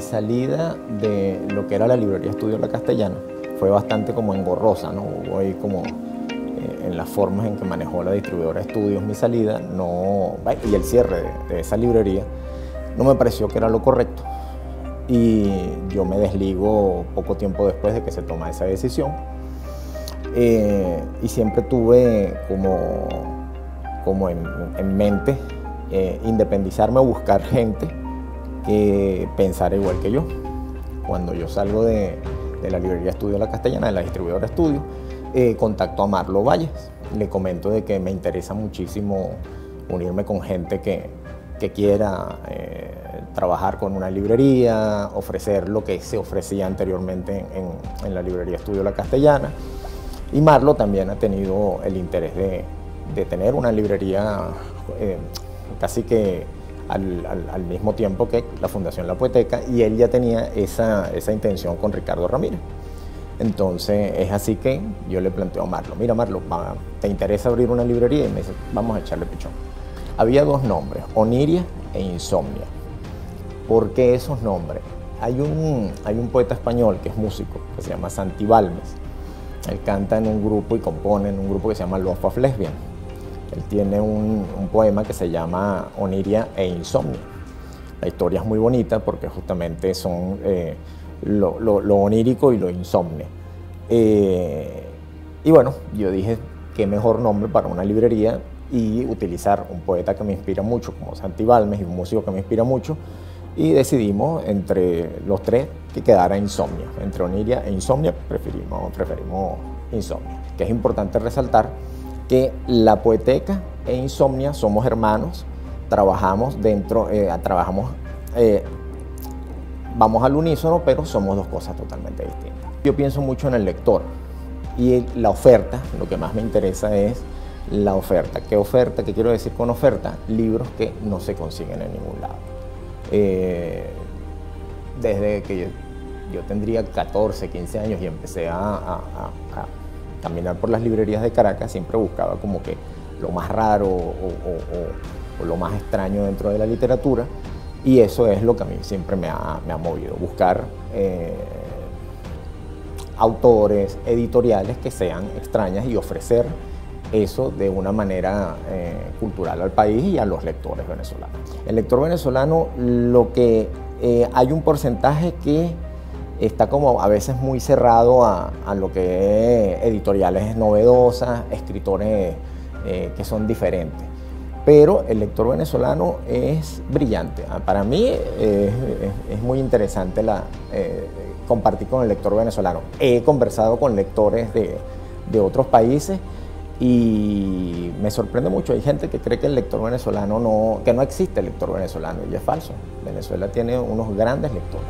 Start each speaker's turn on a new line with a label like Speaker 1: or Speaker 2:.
Speaker 1: salida de lo que era la librería Estudio La Castellana fue bastante como engorrosa, ¿no? Hubo ahí como eh, en las formas en que manejó la distribuidora Estudios mi salida no, y el cierre de, esa librería no me pareció que era lo correcto. Y yo me desligo poco tiempo después de que se toma esa decisión. Eh, y siempre tuve como, como en, mente eh, independizarme o buscar gente que pensara igual que yo. Cuando yo salgo de, la librería Estudio La Castellana, de la distribuidora Estudio, eh, contacto a Marlo Valles. Le comento de que me interesa muchísimo unirme con gente que, quiera eh, trabajar con una librería, ofrecer lo que se ofrecía anteriormente en, la librería Estudio La Castellana. Y Marlo también ha tenido el interés de, de tener una librería eh, casi que al, mismo tiempo que la Fundación La Poeteca y él ya tenía esa, esa intención con Ricardo Ramírez. Entonces es así que yo le planteo a Marlo, mira Marlo, ¿te interesa abrir una librería? Y me dice, vamos a echarle pichón. Había dos nombres, Oniria e Insomnia. ¿Por qué esos nombres? Hay un, hay un poeta español que es músico, que se llama Santi Balmes. Él canta en un grupo y compone en un grupo que se llama of Lesbian. Él tiene un, poema que se llama Oniria e Insomnia. La historia es muy bonita porque justamente son eh, lo, onírico y lo insomne. Eh, y bueno, yo dije, qué mejor nombre para una librería y utilizar un poeta que me inspira mucho, como Santi Balmes, y un músico que me inspira mucho, y decidimos entre los tres que quedara Insomnia. Entre Oniria e Insomnia preferimos, preferimos Insomnia, que es importante resaltar que la poeteca e insomnia somos hermanos, trabajamos dentro, eh, trabajamos, eh, vamos al unísono, pero somos dos cosas totalmente distintas. Yo pienso mucho en el lector y la oferta, lo que más me interesa es la oferta. ¿Qué oferta? ¿Qué quiero decir con oferta? Libros que no se consiguen en ningún lado. Eh, desde que yo, tendría 14, 15 años y empecé a caminar por las librerías de Caracas siempre buscaba como que lo más raro o, lo más extraño dentro de la literatura y eso es lo que a mí siempre me ha, movido, buscar eh, autores, editoriales que sean extrañas y ofrecer eso de una manera eh, cultural al país y a los lectores venezolanos. El lector venezolano, lo que eh, hay un porcentaje que está como a veces muy cerrado a, lo que es editoriales novedosas, escritores eh, que son diferentes. Pero el lector venezolano es brillante. Ah, para mí es, muy interesante eh, compartir con el lector venezolano. He conversado con lectores de, de otros países y me sorprende mucho. Hay gente que cree que el lector venezolano no, que no existe el lector venezolano y es falso. Venezuela tiene unos grandes lectores.